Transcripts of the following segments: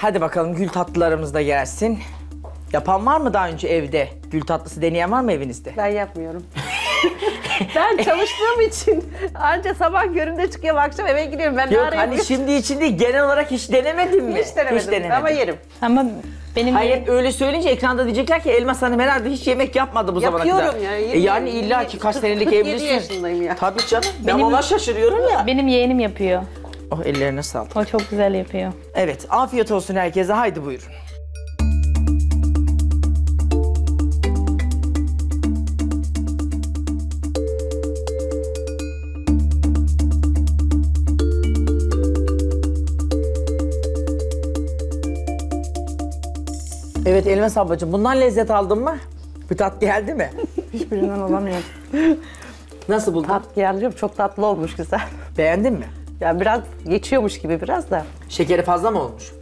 Hadi bakalım gül tatlılarımız da gelsin. Yapan var mı daha önce evde? Gül tatlısı deneyen var mı evinizde? Ben yapmıyorum. ben çalıştığım için anca sabah göründe çıkıyorum akşam eve gidiyorum. Ben Yok hani arayayım? şimdi için değil genel olarak hiç denemedin mi? Hiç denemedim denemedin. ama yerim. Ama benim Hayır hep öyle söyleyince ekranda diyecekler ki Elmas Hanım herhalde hiç yemek yapmadı bu zamana kadar. Yapıyorum ya, E yani illa ki kaç senelik 47 evlisin. yaşındayım ya. Tabii canım. Ben Benim- ona şaşırıyorum ya. benim yeğenim yapıyor. Oh ellerine sağlık. O çok güzel yapıyor. Evet afiyet olsun herkese haydi buyurun. Evet Elmas ablacığım bundan lezzet aldın mı? Bir tat geldi mi? Hiçbirinden olamıyorum. Nasıl buldun? Tat geldim çok tatlı olmuş güzel. Beğendin mi? Ya biraz geçiyormuş gibi biraz da. Şekeri fazla mı olmuş?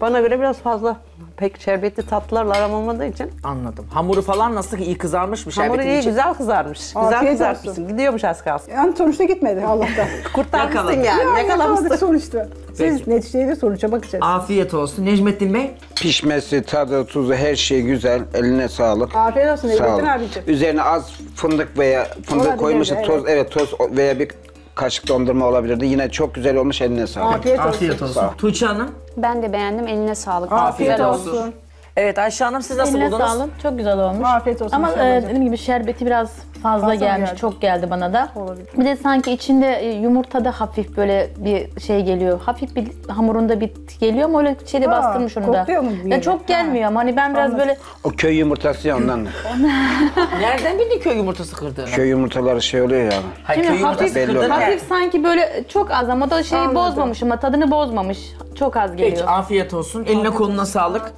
Bana göre biraz fazla. Pek şerbetli tatlılarla aram olmadığı için. Anladım. Hamuru falan nasıl iyi kızarmış mı? Hamuru şerbetin iyi içi? güzel kızarmış. güzel Afiyet kızartmışsın. olsun. Gidiyormuş az kalsın. Yani sonuçta gitmedi Allah'tan. Kurtarmışsın Yakaladık. yani. Yani Yakalamışsın. yakaladık sonuçta. Siz Peki. neticeye de sonuca bakacağız. Afiyet olsun. Necmettin Bey. Pişmesi, tadı, tuzu her şey güzel. Eline sağlık. Afiyet olsun Sağ Necmettin olun. abicim. Üzerine az fındık veya fındık Olabilir, koymuşuz. evet. Toz evet toz veya bir kaşık dondurma olabilirdi. Yine çok güzel olmuş eline sağlık. Afiyet olsun. Afiyet olsun. Tuğçe Hanım. Ben de beğendim. Eline sağlık. Afiyet Güzel olsun. Evet Ayşe Hanım siz nasıl Eline buldunuz? sağlık. Çok güzel olmuş. Afiyet olsun Ama e, dediğim gibi şerbeti biraz fazla, gelmiş. geldi? Çok geldi bana da. Olabilir. Bir de sanki içinde e, yumurtada hafif böyle bir şey geliyor. Hafif bir hamurunda bir geliyor ama öyle şeyde Aa, bastırmış onu da. kokuyor mu bir Ya çok gelmiyor ama hani ben biraz Anladım. böyle O köy yumurtası ya ondan. Nereden bildin köy yumurtası kırdığını? köy yumurtaları şey oluyor ya. Hayır, Değil köy yumurtası Hafif- belli kırdığını hafif sanki böyle çok az ama da şeyi Anladım. bozmamış ama tadını bozmamış. Çok az geliyor. Peki afiyet olsun. Eline koluna sağlık.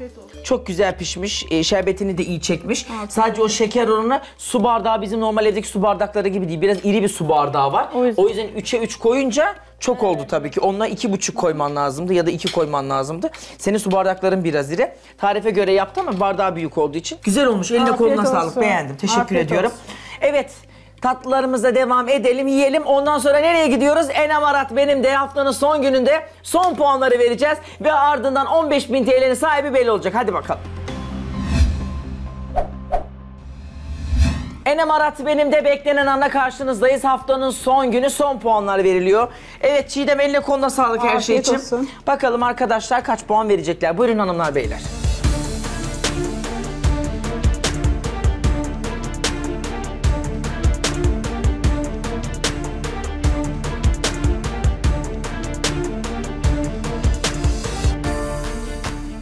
Çok güzel pişmiş. E, şerbetini de iyi çekmiş. Sadece o şeker oranı su bardağı bizim normal evdeki su bardakları gibi değil. Biraz iri bir su bardağı var. O yüzden- O yüzden 3'e 3 koyunca çok oldu tabii ki. Onunla iki buçuk koyman lazımdı ya da iki koyman lazımdı. Senin su bardakların biraz iri. Tarife göre yaptı ama bardağı büyük olduğu için. Güzel olmuş. Eline Afiyet koluna sağlık. olsun. Beğendim. Teşekkür Afiyet ediyorum. olsun. Evet. Tatlılarımıza devam edelim, yiyelim. Ondan sonra nereye gidiyoruz? Enem Arat benim de haftanın son gününde son puanları vereceğiz. Ve ardından 15.000 TL'nin sahibi belli olacak. Hadi bakalım. Enem Arat benim de beklenen anda karşınızdayız. Haftanın son günü son puanlar veriliyor. Evet Çiğdem eline koluna sağlık her şey Afiyet için. olsun. Bakalım arkadaşlar kaç puan verecekler. Buyurun hanımlar beyler.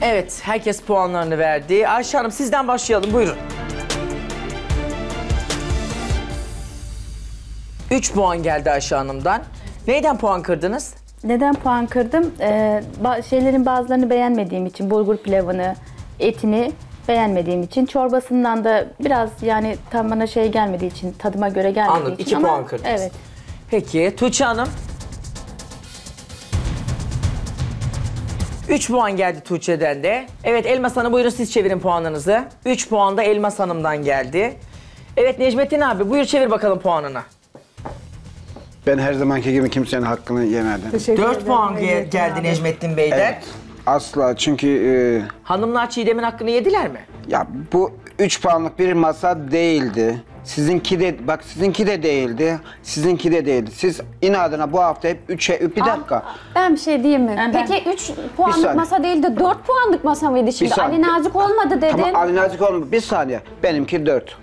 Evet, herkes puanlarını verdi. Ayşe Hanım sizden başlayalım, buyurun. 3 puan geldi Ayşe Hanım'dan. Neyden puan kırdınız? Neden puan kırdım? Ee, ba- şeylerin bazılarını beğenmediğim için, bulgur pilavını, etini beğenmediğim için, çorbasından da biraz yani tam bana şey gelmediği için, tadıma göre gelmediği Anladım, için. iki ama- puan kırdınız. Evet. Peki, Tuğçe Hanım? 3 puan geldi Tuğçe'den de. Evet Elmas Hanım buyurun siz çevirin puanınızı. 3 puan da Elmas Hanım'dan geldi. Evet Necmettin abi buyur çevir bakalım puanını. Ben her zamanki gibi kimsenin hakkını yemedim. Teşekkür 4 ederim. puan ge- Necmettin geldi abi. Necmettin Bey'den. Evet. Asla çünkü e, Hanımlar Çiğdem'in hakkını yediler mi? ya bu 3 puanlık bir masa değildi. Sizinki de bak sizinki de değildi. Sizinki de değildi. Siz inadına bu hafta hep 3'e bir dakika. Ben bir şey diyeyim mi? Ben- Peki 3 Bir puanlık saniye. masa değil de 4 puanlık masa mıydı şimdi? saniye. Ali Nazik olmadı dedin. Tamam Ali Nazik olma. Bir saniye. Benimki 4.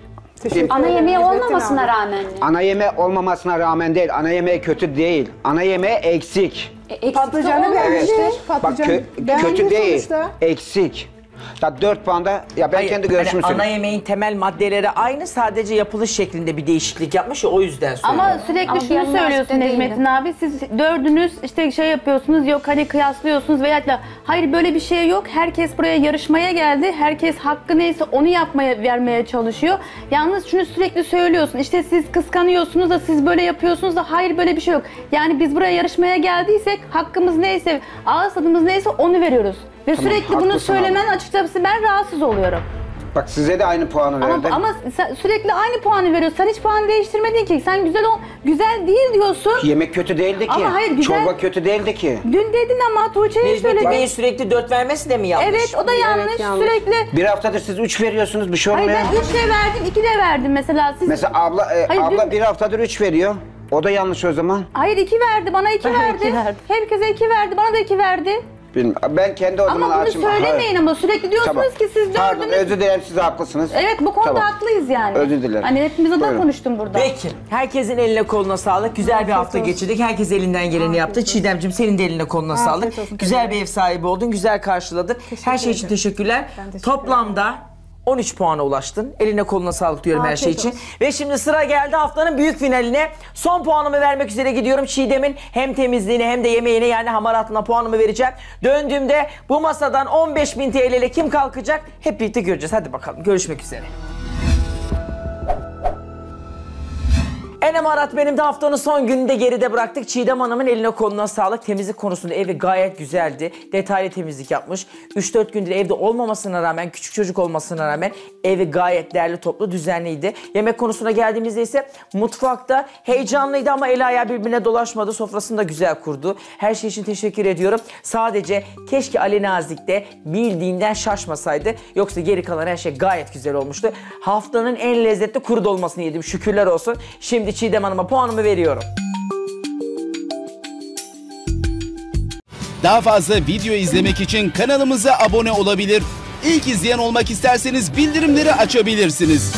Teşekkür Ana ederim yemeği Necmettin olmamasına abi. rağmen mi? Ana yeme olmamasına rağmen değil. Ana yemeği kötü değil. Ana yemeği eksik. E, eksik de Patlıcanı olmamıştı. beğendin. Bak Patlıcan kö- beğendin kötü değil. sonuçta. Eksik. Ya 4 puanda ya ben Hayır, kendi hani görüşümü ana söyleyeyim. yemeğin temel maddeleri aynı sadece yapılış şeklinde bir değişiklik yapmış ya o yüzden söylüyorum. Ama sürekli Ama şunu söylüyorsun üniversite Necmettin abi. Siz dördünüz işte şey yapıyorsunuz yok hani kıyaslıyorsunuz veya da hayır böyle bir şey yok. Herkes buraya yarışmaya geldi. Herkes hakkı neyse onu yapmaya vermeye çalışıyor. Yalnız şunu sürekli söylüyorsun. İşte siz kıskanıyorsunuz da siz böyle yapıyorsunuz da hayır böyle bir şey yok. Yani biz buraya yarışmaya geldiysek hakkımız neyse, ağız tadımız neyse onu veriyoruz. Ve Tamam, sürekli bunu haklısın söylemen açıkçası ben rahatsız oluyorum. Bak size de aynı puanı Ama, verdim. ama sen sürekli aynı puanı veriyorsun. Sen hiç puan değiştirmedin ki. Sen güzel ol, güzel değil diyorsun. Yemek kötü değildi ki. Ama hayır, güzel- Çorba kötü değildi ki. Dün dedin ama Tuğçe hiç Necmettin söyledi. Bey'in sürekli dört vermesi de mi yanlış? Evet o da yanlış. yanlış. Sürekli. Bir haftadır siz 3 veriyorsunuz bir şey Hayır olmuyor. ben 3 de verdim, 2 de verdim mesela. Siz Mesela abla e, Hayır, abla dün- bir haftadır 3 veriyor. O da yanlış o zaman. Hayır 2 verdi, bana 2 Bana verdi. iki verdi. Herkese 2 verdi, bana da 2 verdi. Bilmiyorum. Ben kendi o zaman Ama bunu açım. söylemeyin Hayır. ama sürekli diyorsunuz Tamam. ki siz Pardon dördünüz. özür dilerim siz haklısınız. Evet bu konuda Tamam. haklıyız yani. Özür dilerim. Hani hepimiz adına Buyurun. konuştum burada. Peki. Herkesin eline koluna sağlık. Güzel bir hafta olsun. geçirdik. Herkes elinden geleni yaptı. Çiğdemciğim senin de eline koluna sağlık. olsun, Güzel bir ev sahibi oldun. Güzel karşıladın. Her şey için teşekkürler. Ben teşekkür Toplamda 13 puana ulaştın. Eline koluna sağlık diyorum her şey Afiyet için. olsun. Ve şimdi sıra geldi haftanın büyük finaline. Son puanımı vermek üzere gidiyorum. Çiğdem'in hem temizliğine hem de yemeğine yani hamaratına puanımı vereceğim. Döndüğümde bu masadan 15.000 TL ile kim kalkacak hep birlikte göreceğiz. Hadi bakalım görüşmek üzere. Enem Arat benim de haftanın son gününde geride bıraktık. Çiğdem Hanım'ın eline koluna sağlık. Temizlik konusunda evi gayet güzeldi. Detaylı temizlik yapmış. 3-4 gündür evde olmamasına rağmen, küçük çocuk olmasına rağmen evi gayet değerli toplu, düzenliydi. Yemek konusuna geldiğimizde ise mutfakta heyecanlıydı ama el ayağı birbirine dolaşmadı. Sofrasını da güzel kurdu. Her şey için teşekkür ediyorum. Sadece keşke Ali Nazik de bildiğinden şaşmasaydı. Yoksa geri kalan her şey gayet güzel olmuştu. Haftanın en lezzetli kuru dolmasını yedim. Şükürler olsun. Şimdi Çiğdem Hanım'a puanımı veriyorum. Daha fazla video izlemek için kanalımıza abone olabilir. İlk izleyen olmak isterseniz bildirimleri açabilirsiniz.